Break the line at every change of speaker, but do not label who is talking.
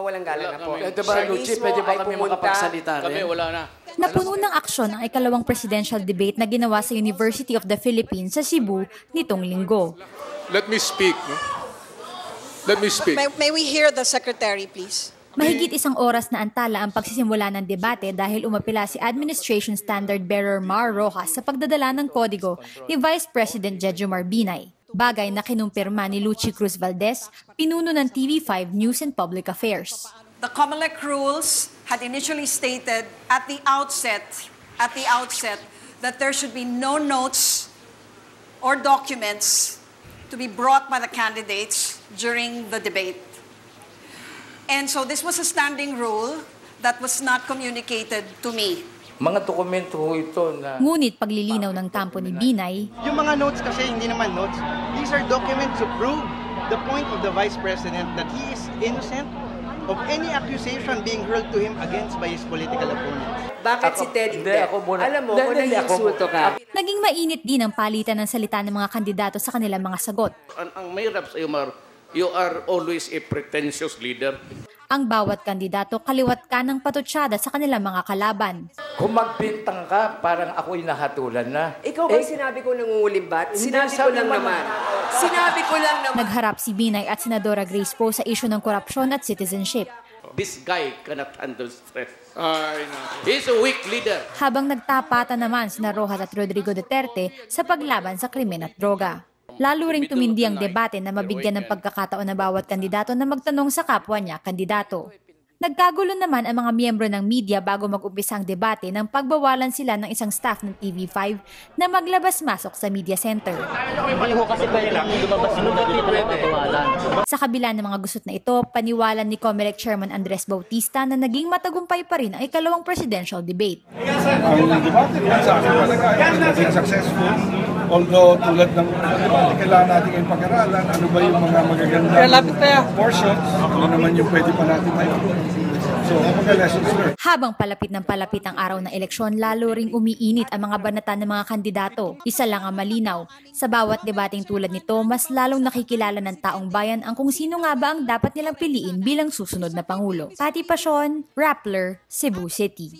Walang galang na po.
Wala kami. Ito ba,
Siya
Luchi,
mismo
pwede ba
ay
kami
pumunta-
makapagsalita
Kami,
rin?
wala na.
Napuno ng aksyon ang ikalawang presidential debate na ginawa sa University of the Philippines sa Cebu nitong linggo.
Let me speak. No? Let me speak.
May, may we hear the secretary, please?
Mahigit isang oras na antala ang pagsisimula ng debate dahil umapila si Administration Standard Bearer Mar Rojas sa pagdadala ng kodigo ni Vice President Jejomar Binay. Bagay na kinumpirma ni Luchi Cruz Valdez, pinuno ng TV5 News and Public Affairs.
The COMELEC rules had initially stated at the outset, at the outset, that there should be no notes or documents to be brought by the candidates during the debate. And so this was a standing rule that was not communicated to me.
Mga dokumento ho ito na
Ngunit paglilinaw ng kampo ni Binay,
Yung mga notes kasi hindi naman notes. These are documents to prove the point of the Vice President that he is innocent of any accusation being hurled to him against by his political opponents.
Bakit si
Ako-
Ted
hindi,
hindi?
ako muna.
Alam mo,
Hindi,
kung nag-insulto ka,
naging mainit din ang palitan ng salita ng mga kandidato sa kanilang mga sagot.
Ang, ang mahirap sa iyo, Mar, you are always a pretentious leader.
Ang bawat kandidato kaliwat ka ng patutsada sa kanilang mga kalaban.
kung magpintang ka, parang ako'y nahatulan na.
ikaw ba
Eh,
sinabi ko nangungulimbat? Sinabi ko lang
mo
naman. Sinabi ko lang naman.
Nagharap si Binay at Senadora Grace Poe sa isyu ng korupsyon at citizenship.
This guy cannot handle stress.
Ay, no.
He's a weak leader.
Habang nagtapatan naman sina Rojas at Rodrigo Duterte sa paglaban sa krimen at droga. Lalo ring tumindi ang debate na mabigyan ng pagkakataon na bawat kandidato na magtanong sa kapwa niya kandidato. Nagkagulo naman ang mga miyembro ng media bago mag-umpisa ang debate nang pagbawalan sila ng isang staff ng TV5 na maglabas-masok sa media center. Sa kabila ng mga gusot na ito, paniwalan ni Comelec Chairman Andres Bautista na naging matagumpay pa rin ang ikalawang presidential debate.
ang debate successful. Although tulad ng kailangan natin ngayong pag-aralan ano ba yung mga magagandang portions, ano naman yung pwede pa natin may So.
Habang palapit ng palapit ang araw ng eleksyon, lalo ring umiinit ang mga banata ng mga kandidato. Isa lang ang malinaw. Sa bawat debating tulad nito, mas lalong nakikilala ng taong bayan ang kung sino nga ba ang dapat nilang piliin bilang susunod na Pangulo. Pati Pasyon, Rappler, Cebu City.